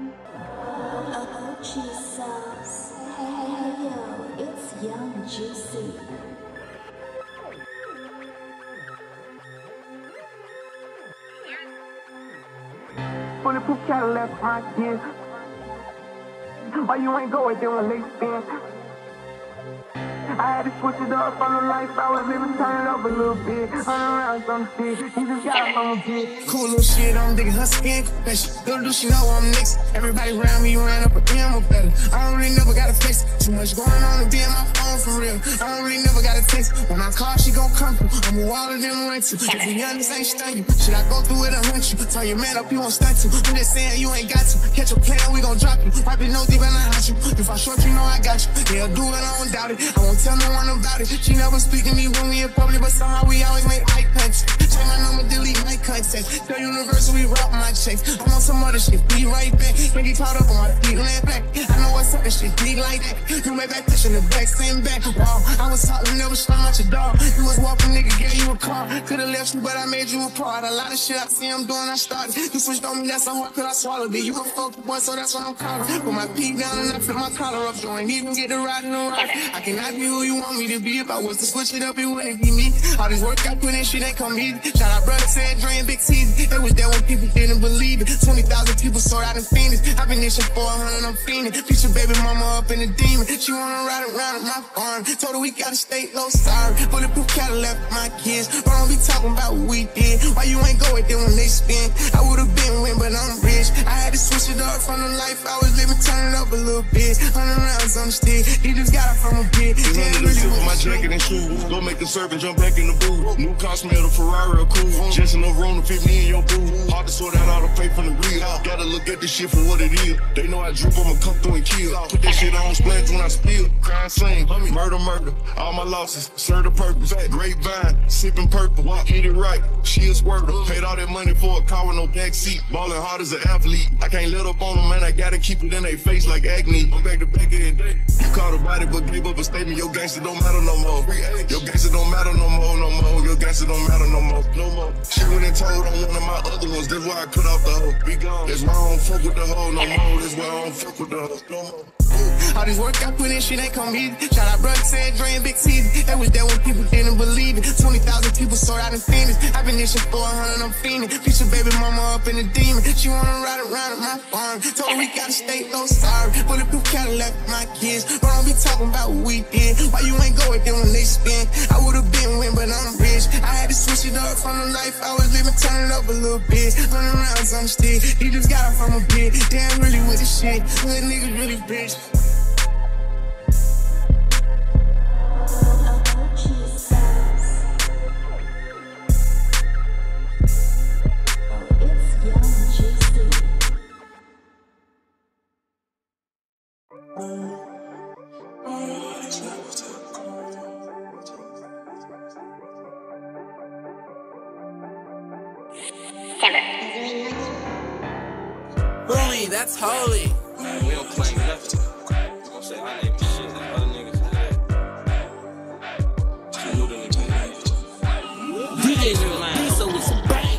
OG sauce. Hey, hey, yo, it's Young Juicy. Bulletproof Cadillac, my kids. Why you ain't go with them when they spin? I had to switch it up from the life I was living, turn it up a little bit. Run around some shit, he just got from a bitch. Cool little shit, I'm digging her skin confession. Little do she know I'm next. Everybody around me ran up a DM better. I don't really never got a fix. Too much going on to be in for real. I don't really never got a text. When I call, she gon' come through. I'm a wall of them rent to. If you young, this ain't stun you. Should I go through it and hunt you? Tell your man up, you won't stunt to. I'm just saying you ain't got to. Catch a plan, we gon' drop you. Wipe your nose deep and I hot you. If I short, you know I got you. Yeah, do it, I don't doubt it. I won't tell no one about it. She never speak to me when we in public, but somehow we always make eye contact. My number, delete my contact. Tell universal we rock my checks. I'm on some other shit, be right back. Don't get caught up on my feet, land back. I know what's up, and shit, be like that. You made back push in the back, same back. Wow, I was talking, never shot at your dog. You was walking, nigga, gave you a car. Could've left you, but I made you a part. A lot of shit I see I'm doing, I started. You switched on me, that's how hard could I swallow it. You a fuck boy, so that's why I'm calling. Put my peak down and I flip my collar up. You ain't even get to the ride. I cannot be who you want me to be. If I was to switch it up, it wouldn't be me. All this work I put in, shit ain't come easy. Shout out brother, said Dre and Big Teasy. They was there when people didn't believe it. 20,000 people sold out in Phoenix. I've been itching for a hundred, I'm fiending. Beat your baby mama up in a demon. She wanna ride around at my farm. Told her we gotta stay low, sorry. Bulletproof Cadillac for my kids. But don't be talking about what we did. Why you ain't go with them when they spin? I would've been win, but I'm rich. I had to switch it up from the life I was living, turn it up a little bit. Hundred rounds on the stick. He just got it from a. Damn, Hundred really for my jacket and shoes. Go make the servant jump back in the booth. New car smell the Ferrari or cool. Just room to fit me in your booth. Hard to sort out all the pay from the real. Gotta look at this shit for what it is. They know I drip, I'ma come through and kill. Put that shit on splash when I spill. Crime sing, murder, murder. All my losses, serve the purpose. Grapevine, sipping purple. Hit it right, she a squirter. Paid all that money for a car with no back seat. Ballin' hard as an athlete. I can't let up on them, man. I gotta keep it in their face like acne. I'm back to back every day. You caught a body, but gave up a statement. Your gangster don't matter no more. Your gangster don't matter no more, no more. Your gangster don't matter no more, no more. She went and told on one of my other ones. That's why I cut off the hoe. Be gone. That's why I don't fuck with the hoe no more. That's why I don't fuck with the hoe no more. All this work I put in, shit ain't come easy. Shout out Dre and Big Teasy. They was there when people didn't believe it. 20,000 people sold out in Phoenix. I've been itching for a hundred, I'm fiending. Your baby mama up in a demon. She wanna ride around at my farm. Told her we gotta stay low, sorry. Bulletproof Cadillac for my kids. But don't be talking about what we did. Why you ain't go with them when they spin? From the life I was living, turn it up a little bit. Running around some stick. He just got it from a bit. Damn, really with the shit. Hood niggas really bitch. Oh, that's holy. Man, we don't claim nothing. We gon' say my name shit other niggas do that. She knew the nigga. DJ Diesel is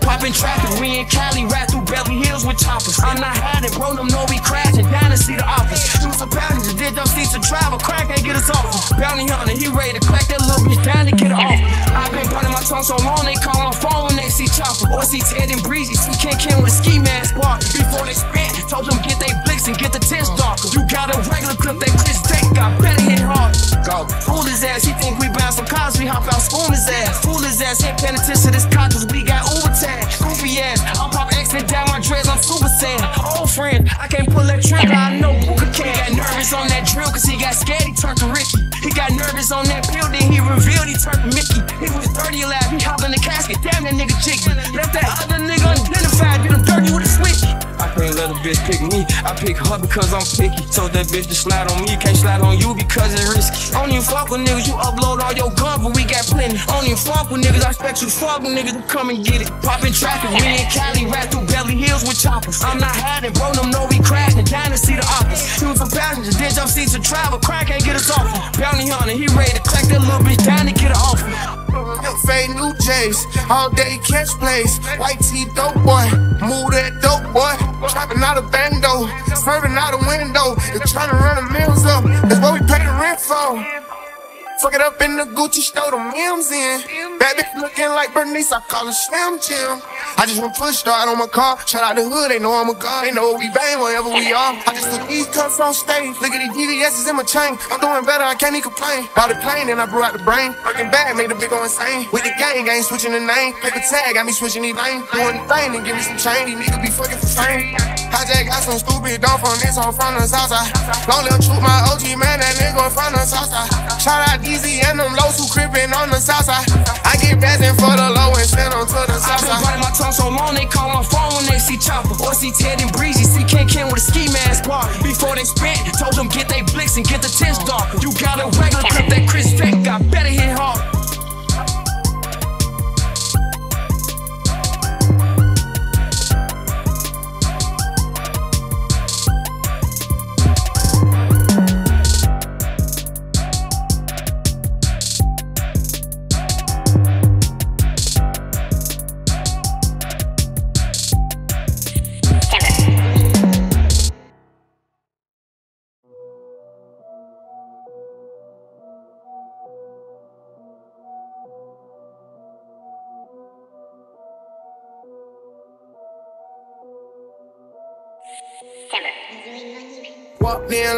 Poppin' traffic, we in Cali, ride through Beverly Hills with choppers. I'm not hiding, bro, them know we crashing down to see the office. Shoot some passengers, did them seats to travel, crack ain't get us off. Bounty hunter, he ready to crack that little bitch down to get off. I've been putting my tongue so long, they call my phone when they see chopper. Or see Ted and Breezy, see Ken Ken with ski mask walk. Before they sprint, told them get they blicks and get the tents darker. You got a regular clip, they just take, I better hit hard. Go. Fool his ass, he think we bound some cars, we hop out, spoon his ass. Fool his ass, hit penitence to this cock, cause we got Uber tag. Goofy ass, I'm pop X and down my dreads, I'm super saiyan. Old friend, I can't pull that trigger, I know Booker can. Got nervous on that drill, cause he got scared, he turned to Ricky. He got nervous on that pill, then he revealed he turned to Mickey. Bitch pick me. I pick her because I'm picky. Told that bitch to slide on me. Can't slide on you because it's risky. Only you fuck with niggas, you upload all your guns, but we got plenty. Only you fuck with niggas, I expect you fuck with niggas to come and get it. Poppin' traffic, we in Cali, rap through Beverly Hills with choppers. I'm not hiding, bro, them know we crashing. Down to see the office. Shoot some passengers, did your seats to travel. Crack ain't get us off. Bounty hunter, he ready to crack that little bitch down to get her off. Fade new J's, all day catch plays. White tee dope boy, move that dope boy. Trapping out a bando, serving out a window. They trying to run the mills up, that's what we pay the rent for. Fuck it up in the Gucci store, the Mims in. Bad bitch looking like Bernice, I call her Slim Jim. I just want push start on my car. Shout out the hood, they know I'm a gun. They know we bang wherever we are. I just took these cups on stage. Look at these DVS's in my chain. I'm doing better, I can't even complain. Bought a plane and I blew out the brain. Working bad, made the big go insane. With the gang, I ain't switching the name. Paper tag, got me switching these lanes. Doing the thing and give me some change. These niggas be fucking for fame. Hijack got some stupid dumb from this on front of side. Long little troop, my OG man, that nigga in front of side. Shout out DZ and them lows who crippin' on the side. I get passing for the low and send them to the I've tongue so long, they call my phone they see Chopper. Or see Ted and Breezy, see Ken Ken with a ski mask bar. Before they spent, told them get they blicks and get the tents dark. You got a regular clip that Chris Fake got, better hit hard.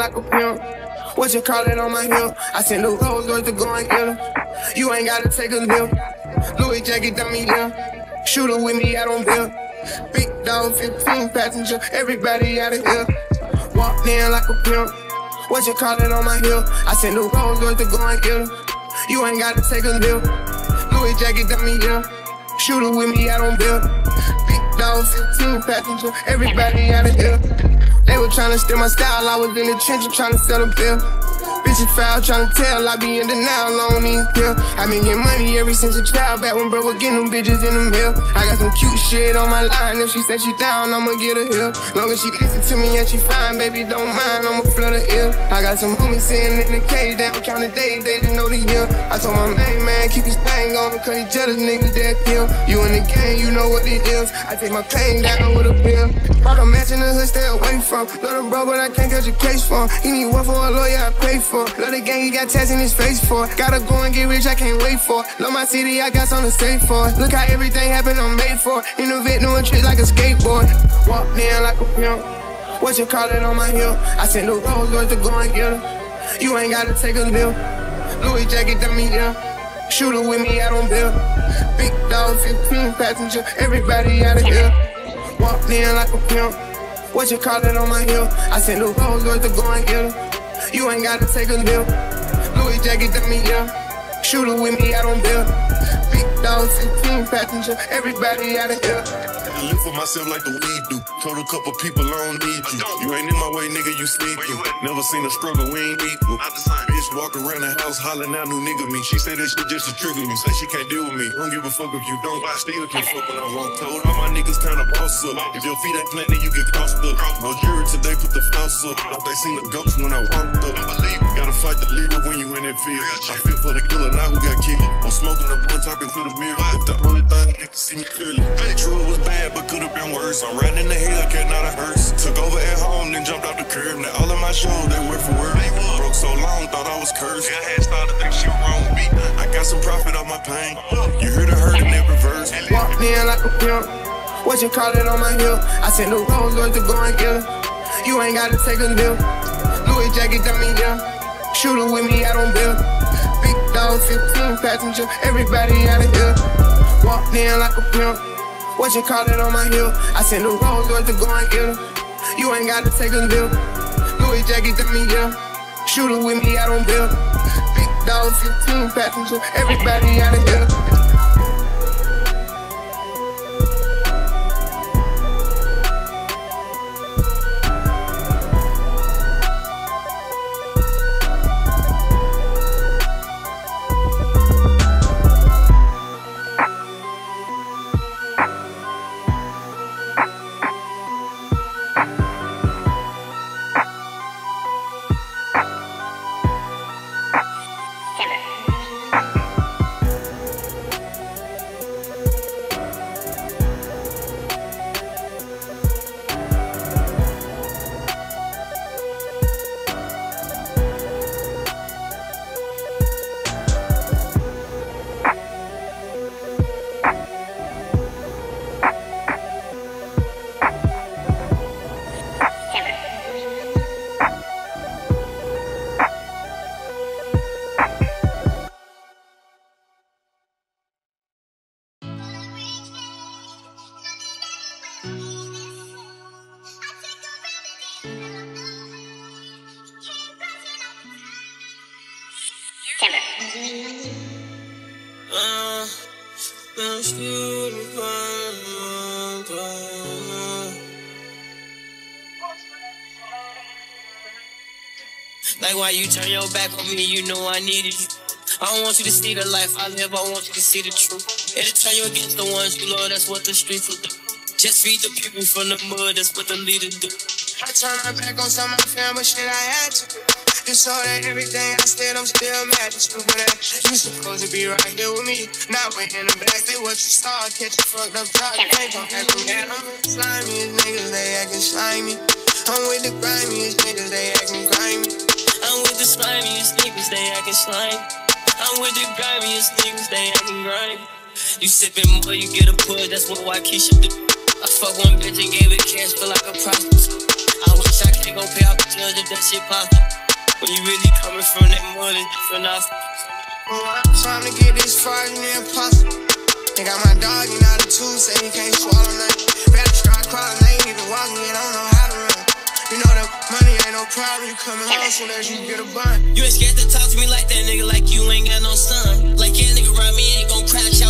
Like a pimp. What you call it on my hip? I sent the rose girls to go and get. You ain't gotta take a lift. Louis jacket me lift. Shooter with me, I don't build. Big dog, 15 passenger, everybody out of here. Walked in like a pimp. What you call it on my hip? I sent the rose girls to go and get. You ain't gotta take a lift. Louis jacket me lift. Shooter with me, I don't build. Big dog, 15 passenger, everybody out of here. They were tryna steal my style, I was in the trenches tryna sell them bill. Bitches foul, tryna tell, I be in now, I don't. I been getting money ever since a child, back when bro was getting them bitches in the mill. I got some cute shit on my line, if she said she down, I'ma get her here. Long as she listen to me and she fine, baby, don't mind, I'ma flood her ear. I got some homies sitting in the cage, they don't count the days, they didn't know the year. I told my main man, keep his thing on, cause he jealous niggas that kill. You in the game, you know what it is. I take my pain down with a pill. Rock a match in the hood, stay away from. Love the bro, but I can't catch a case for. He need one for a lawyer, I pay for. Love the gang, he got tats in his face for. Gotta go and get rich, I can't wait for. Love my city, I got something to say for. Look how everything happened, I'm made for. Innovate, doing tricks like a skateboard. Walk in like a pimp. What you call it on my hill? I sent the rose to go and get her. You ain't gotta take a lift. Louis jacket me there. Shooter with me, I don't build. Big dog, 15 passenger, everybody out of here. Walked in like a pimp. What you call it on my hill? I sent the rose girls to go and get. You ain't gotta take a lift. Louis jacket me there. Shooter with me, I don't build. Big dog, 15 passenger, everybody out of here. I live for myself like the weed do. Told a couple people I don't need you. You ain't in my way, nigga, you sleeping. Never seen a struggle, we ain't equal. Bitch walk around the house hollering out new nigga me. She say that shit just to trigger me. Say she can't deal with me. Don't give a fuck if you don't. I still can fuck when I want. Told all my niggas turn the boss up. If your feet ain't planted, you get crossed up. No jury today, put the flouse up. Thought they seen the ghost when I walked up. Gotta fight the leader when you in that field. I feel for the killer, now who got killed? Smoking a blunt, talking to the mirror. The only thing they can see me clearly. True, it was bad, but could've been worse. I'm riding the hill, cat not a hearse. Took over at home, then jumped off the curb. Now all of my shows, they word for word. Broke so long, thought I was cursed. Yeah, I had started to think she was wrong with me. I got some profit on my pain. You heard her hurt and then reverse. Walked in like a pimp. What you call it on my hill? I sent the rose girls to go and her. You ain't gotta take a lift. Louis jacket me there. Shooter with me, I don't build. Dog, 15 passenger, everybody out of here. Walked in like a pimp. What you call it on my hill? I sent the rose girls to go and get. You ain't gotta take a lift. Louis jacket done me there. Shooter with me, I don't build. Big dog, 15 passenger, everybody out of here. it Like why you turn your back on me, you know I needed you. I don't want you to see the life I live, I want you to see the truth. It'll turn you against the ones you love, that's what the streets will do. Just feed the people from the mud, that's what the leader do. I turned my back on some of my family, shit I had to. Just so that everything I said, I'm still mad at you. But uh, you supposed to be right here with me. Not waiting in the back, they what you saw. Catch a fucked up truck. Ain't gon' happen, man. I'm with slimiest niggas, they acting slimy. I'm with the grimiest niggas, they acting grimy. I'm with the slimiest niggas, they acting slime. I'm with the grimiest niggas, they acting grimy. You sippin' more, you get a push, that's what Waukesha do. I fuck one bitch and gave it cash, feel like a prostitute. I wish I could go pay off the judge if that shit possible. When you really coming from that money, off. Oh, I'm trying to get this far, you near impossible. They got my dog in out of two, say he can't swallow nothing. Better start crawling, they ain't even walking, yet, I don't know how to run. You know the money ain't no problem, you coming home soon as you get a bun. You ain't scared to talk to me like that, nigga, like you ain't got no son. Like yeah, nigga around me ain't gon' crash